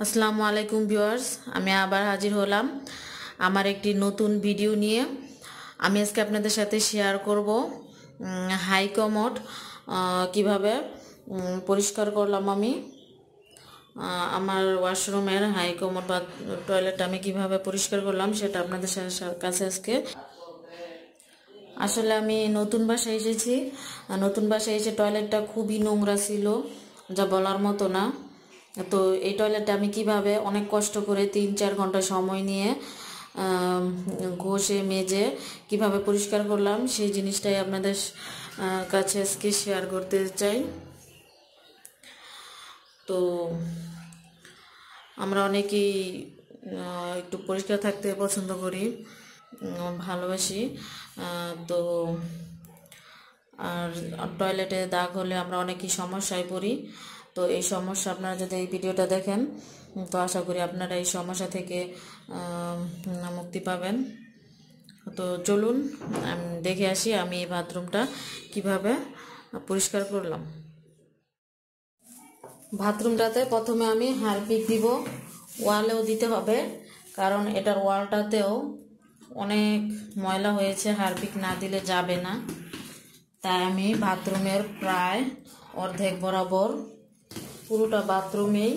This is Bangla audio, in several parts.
আসসালামু আলাইকুম ভিউয়ার্স, আমি আবার হাজির হলাম আমার একটি নতুন ভিডিও নিয়ে। আমি আজকে আপনাদের সাথে শেয়ার করব হাই কমোড কীভাবে পরিষ্কার করলাম আমি আমার ওয়াশরুমের হাই কমোড বা টয়লেট আমি কীভাবে পরিষ্কার করলাম সেটা আপনাদের কাছে আজকে। আসলে আমি নতুন বাসায় এসেছি, নতুন বাসায় এসে টয়লেটটা খুবই নোংরা ছিল, যা বলার মতো না। তো এই টয়লেটটা আমি কীভাবে অনেক কষ্ট করে তিন চার ঘণ্টা সময় নিয়ে ঘষে, মেজে কীভাবে পরিষ্কার করলাম, সেই জিনিসটাই আপনাদের কাছে আজকে শেয়ার করতে চাই। তো আমরা অনেকেই একটু পরিষ্কার থাকতে পছন্দ করি ভালোবাসি তো আর টয়লেটে দাগ হলে আমরা অনেকই সমস্যায় পড়ি। তো এই সমস্যা আপনারা যদি এই ভিডিওটা দেখেন তো আশা করি আপনারা এই সমস্যা থেকে মুক্তি পাবেন। তো চলুন দেখে আসি আমি এই বাথরুমটা কীভাবে পরিষ্কার করলাম। বাথরুমটাতে প্রথমে আমি হারপিক দিব, ওয়ালেও দিতে হবে, কারণ এটার ওয়ালটাতেও অনেক ময়লা হয়েছে, হারপিক না দিলে যাবে না। তাই আমি বাথরুমের প্রায় অর্ধেক বরাবর পুরোটা বাথরুমেই।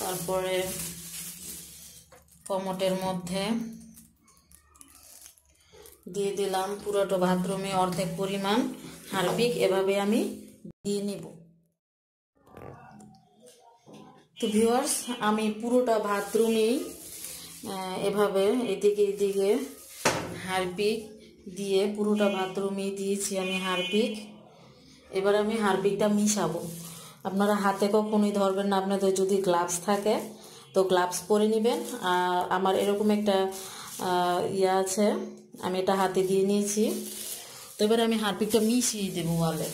তারপরে কমটের মধ্যে দিয়ে দিলাম পুরোটা বাথরুমে অর্ধেক পরিমাণ হারপিক। এভাবে আমি দিয়ে নিব। তো ভিউয়ার্স, আমি পুরোটা বাথরুমেই এভাবে এদিকে এদিকে হারপিক দিয়ে পুরোটা বাথরুমেই দিয়েছি আমি হারপিক। এবার আমি হারপিকটা মিশাবো। আপনারা হাতে কখনোই ধরবেন না। আপনাদের যদি গ্লাভস থাকে, তো গ্লাভস পরে নেবেন। আমার এরকম একটা ইয়ে আছে, আমি এটা হাতে দিয়ে নিয়েছি। তো এবার আমি হারপিকটা মিশিয়ে দেবো ওয়ালে।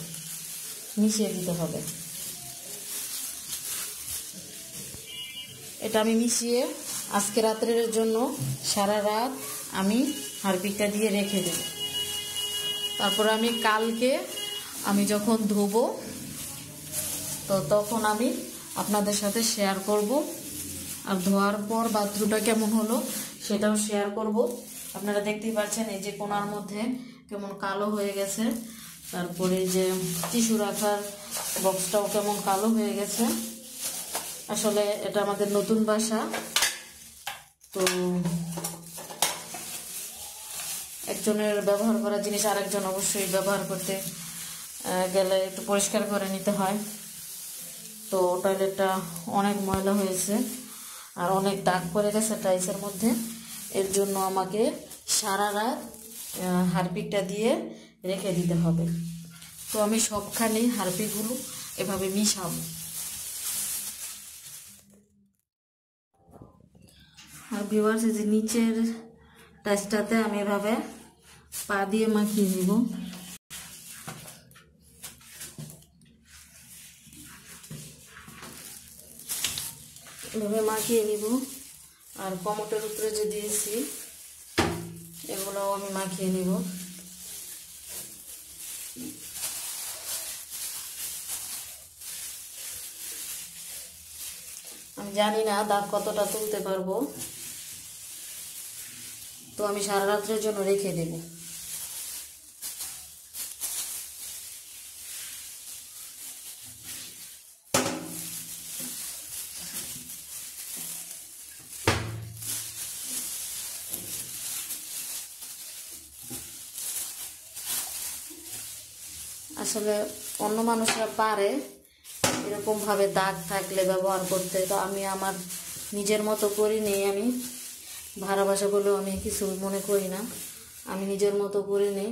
মিশিয়ে দিতে হবে। এটা আমি মিশিয়ে আজকে রাত্রের জন্য সারা রাত আমি হারপিকটা দিয়ে রেখে দেব। তারপর আমি কালকে আমি যখন ধোবো তো তখন আমি আপনাদের সাথে শেয়ার করব। আর ধোয়ার পর বাথরুমটা কেমন হলো সেটাও শেয়ার করব। আপনারা দেখতেই পাচ্ছেন এই যে কোনার মধ্যে কেমন কালো হয়ে গেছে। তারপরে যে টিস্যু রাখার বক্সটাও কেমন কালো হয়ে গেছে। আসলে এটা আমাদের নতুন বাসা। তো একজনের ব্যবহার করা জিনিস আরেকজন অবশ্যই ব্যবহার করতে গেলে একটু পরিষ্কার করে নিতে হয়। তো টয়লেটটা অনেক ময়লা হয়েছে আর অনেক দাগ পড়ে গেছে টাইলসের মধ্যে। এর জন্য আমাকে সারা রাত হারপিকটা দিয়ে রেখে দিতে হবে। তো আমি সবখানেই হারপিকগুলো এভাবে মিশাবো। আর এই যে নিচের টাচটাতে আমি এভাবে পা দিয়ে মাখিয়ে নিব। এভাবে মাখিয়ে নিব। আর কমটের উপরে যে দিয়েছি, এগুলোও আমি মাখিয়ে নিব। আমি জানি না দাগ কতটা তুলতে পারব। তো আমি সারা রাত্রের জন্য রেখে দেব। আসলে অন্য মানুষরা পারে এরকমভাবে দাগ থাকলে ব্যবহার করতে। তো আমি আমার নিজের মতো করি নেই আমি। ভাড়া বাসা বলেও আমি কিছু মনে করি না। আমি নিজের মতো করে নেই।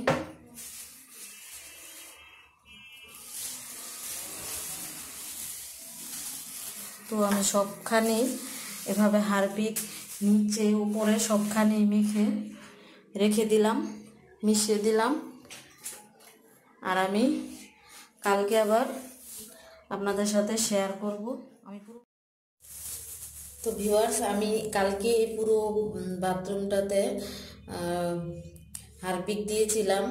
তো আমি সবখানেই এভাবে হারপিক নিচে উপরে সবখানেই মেখে রেখে দিলাম, মিশিয়ে দিলাম। আর আমি কালকে আবার আপনাদের সাথে শেয়ার করব। আমি পুরো তো ভিউয়ার্স আমি কালকে পুরো বাথরুমটাতে হারপিক দিয়েছিলাম।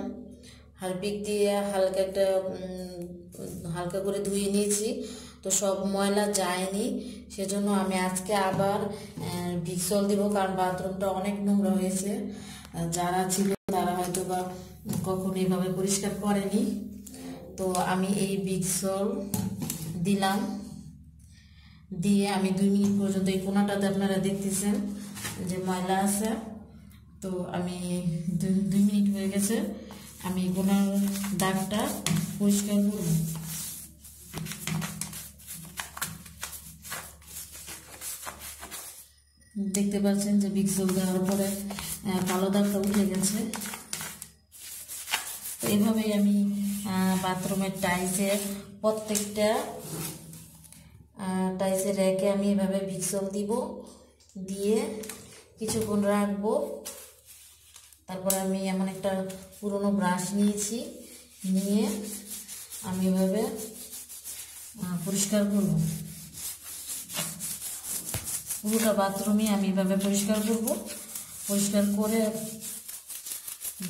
হারপিক দিয়ে হালকা একটা হালকা করে ধুয়ে নিয়েছি। তো সব ময়লা যায়নি, সেজন্য আমি আজকে আবার ভিক্সল দিব কারণ বাথরুমটা অনেক নোংরা হয়েছে। যারা ছিল তারা হয়তো বা কখনো এভাবে পরিষ্কার করেনি। তো আমি এই ভিক্সল দিলাম। দিয়ে আমি দুই মিনিট পর্যন্ত এই কোনাটাতে আপনারা দেখতেছেন যে ময়লা আছে। তো আমি দুই মিনিট হয়ে গেছে। আমি কোনার দাগটা পরিষ্কার করব। দেখতে পাচ্ছেন যে বিক্সল দেওয়ার পরে কালো দাগটা উঠে গেছে। এইভাবেই আমি বাথরুমের টাইসের প্রত্যেকটা টাইসে রেখে আমি এভাবে ভিক্সল দিব, দিয়ে কিছুক্ষণ রাখব। তারপর আমি এমন একটা পুরনো ব্রাশ নিয়েছি, নিয়ে আমি এভাবে পরিষ্কার করব। পুরোটা বাথরুমে আমি এভাবে পরিষ্কার করব। পরিষ্কার করে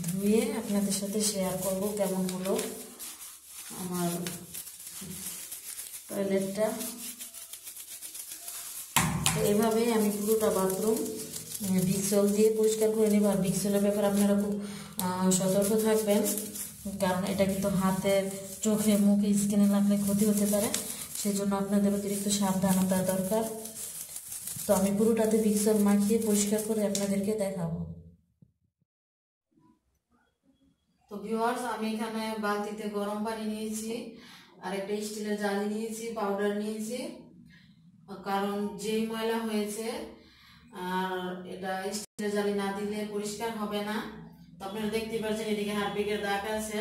ধুয়ে আপনাদের সাথে শেয়ার করব কেমন হলো আমার টয়লেটটা তো এভাবেই আমি পুরোটা বাথরুম ভিক্সল দিয়ে পরিষ্কার করে নেব। আর ভিক্সলের ব্যাপারে আপনারা খুব সতর্ক থাকবেন। কারণ এটা কিন্তু হাতের চোখে, মুখে স্কিনে লাগলে ক্ষতি হতে পারে। সেই জন্য আপনাদের অতিরিক্ত সাবধানতা দরকার। তো আমি পুরোটাতে ভিক্সল মাখিয়ে পরিষ্কার করে আপনাদেরকে দেখাবো। তো ভিউয়ার্স আমি এখানে বালতিতে গরম পানি নিয়েছি, আর একটা স্টিলের জালি নিয়েছি পাউডার নিয়েছি। কারণ যেই ময়লা হয়েছে, আর এটা স্টিলের জালি না দিলে পরিষ্কার হবে না। তো আপনারা দেখতে পাচ্ছেন, এদিকে হারপিকের দাগ আছে।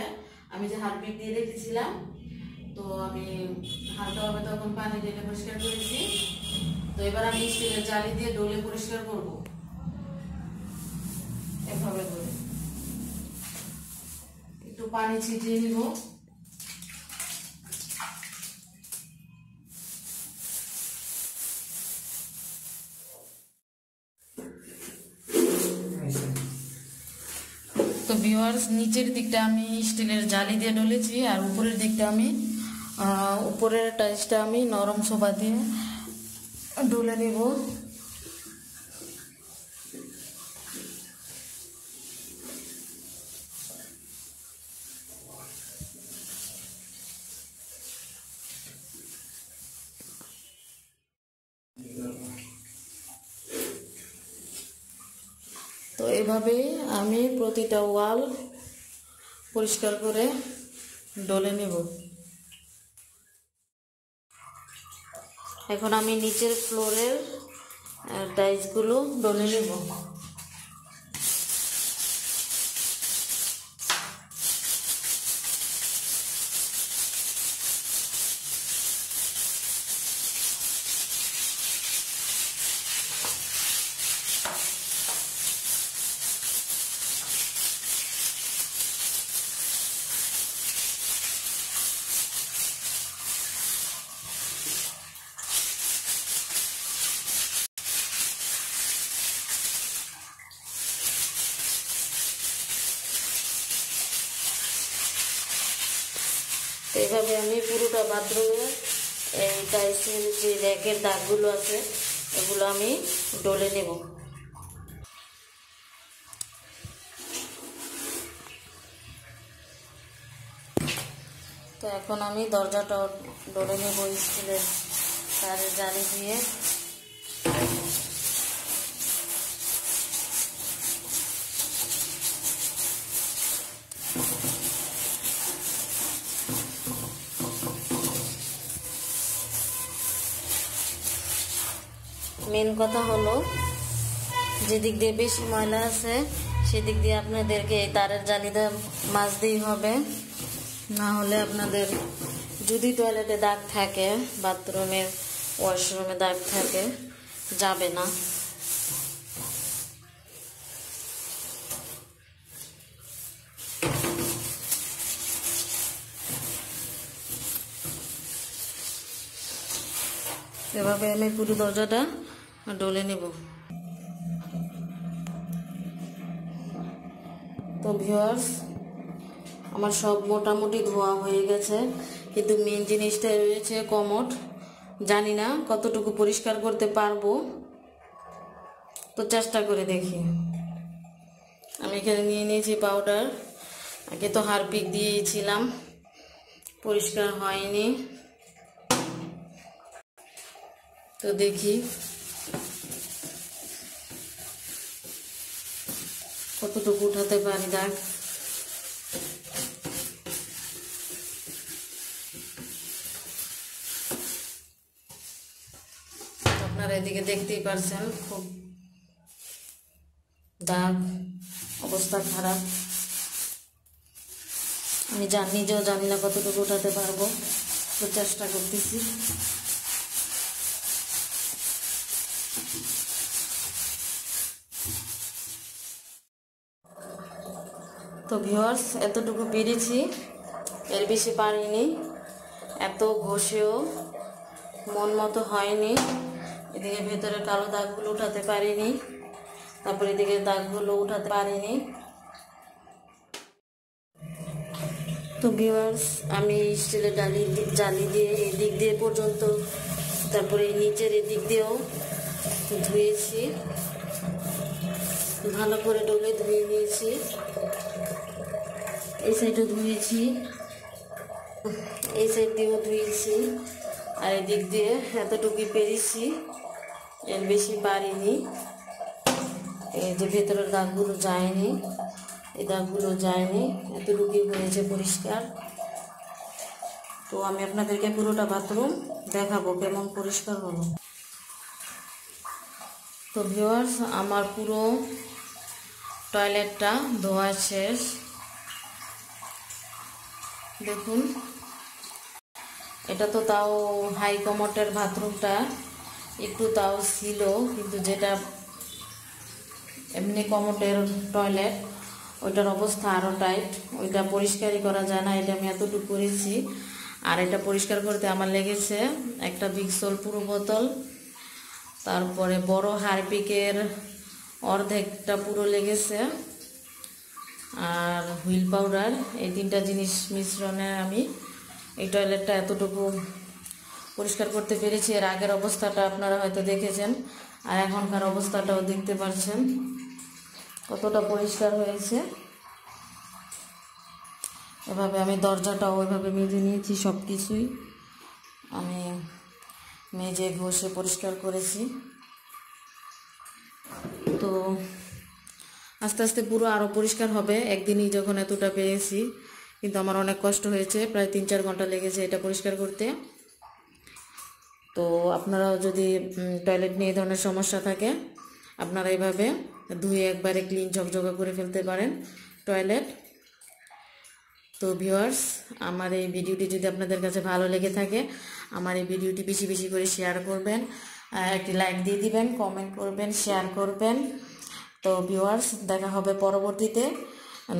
আমি যে হারপিক দিয়ে রেখেছিলাম, তো আমি হালকাভাবে তখন পানি ঢেলে পরিষ্কার করেছি। তো এবার আমি স্টিলের জালি দিয়ে ডোলে পরিষ্কার করব। এভাবে করে। একটু পানি ছিটিয়ে নিব। তো নিচের দিকটা আমি স্টিলের জালি দিয়ে ডলেছি আর উপরের দিকটা আমি উপরের টাইসটা আমি নরম সোফা দিয়ে ডলে নেব। তো এভাবেই আমি প্রতিটা ওয়াল পরিষ্কার করে ডলে নেব। এখন আমি নিচের ফ্লোরের ডাইসগুলো ডলে নেব। এইভাবে আমি পুরোটা বাথরুমে এই টাইসের যে র্যাকের দাগগুলো আছে, এগুলো আমি ডলে নেব। তো এখন আমি দরজাটা ডলে নেব স্কুলের তার জালি দিয়ে। মেন কথা হলো যেদিক দিয়ে বেশি ময়লা আছে সেদিক দিয়ে আপনাদেরকে এই তারের জালিতে মাছ দিই হবে। না হলে আপনাদের যদি টয়লেটে দাগ থাকে, বাথরুমের ওয়াশরুমে দাগ থাকে, যাবে না। এভাবে আমি পুরো দরজাটা ডলে নেব। তো ভিওয়ার্স আমার সব মোটামুটি ধোয়া হয়ে গেছে, কিন্তু মেন জিনিসটা রয়েছে কমট। জানি না কতটুকু পরিষ্কার করতে পারব। তো চেষ্টা করে দেখি। আমি এখানে নিয়ে নিয়েছি পাউডার আগে তো হারপিক দিয়েছিলাম। পরিষ্কার হয়নি। তো দেখি। কতটুকু উঠাতে পারি দাগ আপনারা এদিকে দেখতেই পারছেন, খুব দাগ, অবস্থা খারাপ। আমি জানি নিজেও জানি না কতটুকু উঠাতে পারব, তো চেষ্টা করতেছি। তো ভিউয়ার্স, এতটুকু পেরেছি। এর বেশি পারিনি এত ঘষেও মন মতো হয়নি। এদিকে ভেতরে কালো দাগগুলো উঠাতে পারিনি। তারপর এদিকে দাগগুলো উঠাতে পারিনি। তো ভিউয়ার্স, আমি স্টিলের ডালি জালি দিয়ে এই দিক দিয়ে পর্যন্ত, তারপরে নিচের এদিক দিয়েও ধুয়েছি। ভালো করে ডলে ধুয়ে নিয়েছি। এই সাইডও ধুয়েছি। এই সাইড দিয়েও ধুয়েছি। আর এদিক দিয়ে এতটুকুই পেরেছি এর বেশি পারিনি। এই যে ভেতরের দাগগুলো যায়নি এই দাগগুলো যায়নি এতটুকুই হয়েছে পরিষ্কার। তো আমি আপনাদেরকে পুরোটা বাথরুম দেখাবো কেমন পরিষ্কার হলো। তো ভিউয়ার্স আমার পুরো টয়লেটটা ধোয়া শেষ। দেখুন। এটা তো তাও হাই কমোটের বাথরুমটা। একটু তাও ছিল, কিন্তু যেটা এমনি কমোটের টয়লেট, ওইটার অবস্থা আরও টাইট। ওইটা পরিষ্কারই করা যায় না, এটা আমি এতটুকু করেছি। আর এটা পরিষ্কার করতে আমার লেগেছে একটা বিক্সল পুরো বোতল। তারপরে বড় হারপিকের অর্ধেকটা পুরো লেগেছে। আর হুইল পাউডার, এই তিনটা জিনিস মিশ্রণে আমি এই টয়লেটটা এতটুকু পরিষ্কার করতে পেরেছি। এর আগের অবস্থাটা আপনারা হয়তো দেখেছেন, আর এখনকার অবস্থাটাও দেখতে পাচ্ছেন। কতটা পরিষ্কার হয়েছে। এভাবে আমি দরজাটাও ওইভাবে মেজে নিয়েছি সব কিছুই আমি মেজে ঘষে পরিষ্কার করেছি। আস্তে আস্তে পুরো আরও পরিষ্কার হবে। একদিনই যখন এতটা পেয়েছি, কিন্তু আমার অনেক কষ্ট হয়েছে। প্রায় তিন চার ঘণ্টা লেগেছে এটা পরিষ্কার করতে। তো আপনারাও যদি টয়লেট নিয়ে এই ধরনের সমস্যা থাকে, আপনারা এইভাবে ধুয়ে একবারে ক্লিন ঝকঝকা করে ফেলতে পারেন টয়লেট তো ভিউয়ার্স আমার এই ভিডিওটি যদি আপনাদের কাছে ভালো লেগে থাকে, আমার এই ভিডিওটি বেশি বেশি করে শেয়ার করবেন। একটি লাইক দিয়ে দিবেন কমেন্ট করবেন শেয়ার করবেন। তো ভিউয়ার্স দেখা হবে পরবর্তীতে।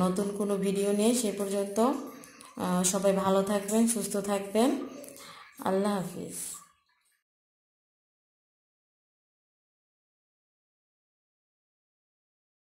নতুন কোনো ভিডিও নিয়ে সে পর্যন্ত। সবাই ভালো থাকবেন, সুস্থ থাকবেন। আল্লাহ হাফিজ।